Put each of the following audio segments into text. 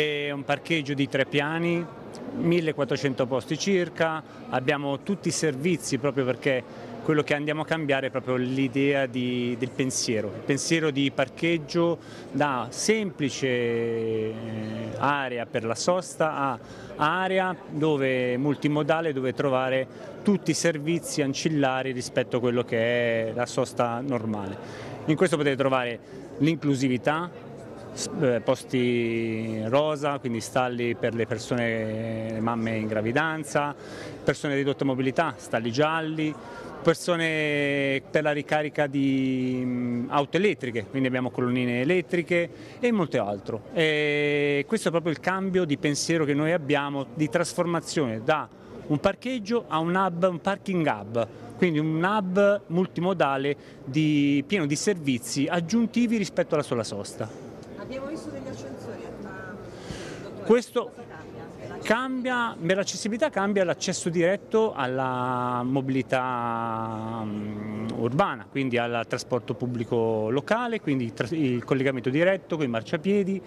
è un parcheggio di tre piani, 1400 posti circa, abbiamo tutti i servizi proprio perché quello che andiamo a cambiare è proprio l'idea del pensiero, il pensiero di parcheggio da semplice eh, area per la sosta a area dove, multimodale dove trovare tutti i servizi ancillari rispetto a quello che è la sosta normale. In questo potete trovare l'inclusività, posti rosa, quindi stalli per le persone, le mamme in gravidanza, persone di ridotta mobilità, stalli gialli, persone per la ricarica di auto elettriche, quindi abbiamo colonnine elettriche e molto altro. E questo è proprio il cambio di pensiero che noi abbiamo di trasformazione da un parcheggio a un hub, un parking hub, quindi un hub multimodale di, pieno di servizi aggiuntivi rispetto alla sola sosta. Abbiamo visto degli ascensori, ma Questo cambia, l'accessibilità cambia l'accesso diretto alla mobilità um, urbana, quindi al trasporto pubblico locale, quindi il collegamento diretto con i marciapiedi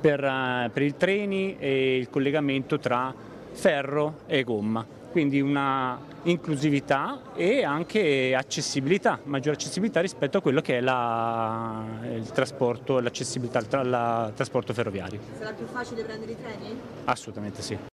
per, uh, per i treni e il collegamento tra ferro e gomma quindi una inclusività e anche accessibilità, maggiore accessibilità rispetto a quello che è la, il trasporto, l'accessibilità al tra, trasporto ferroviario. Sarà più facile prendere i treni? Assolutamente sì.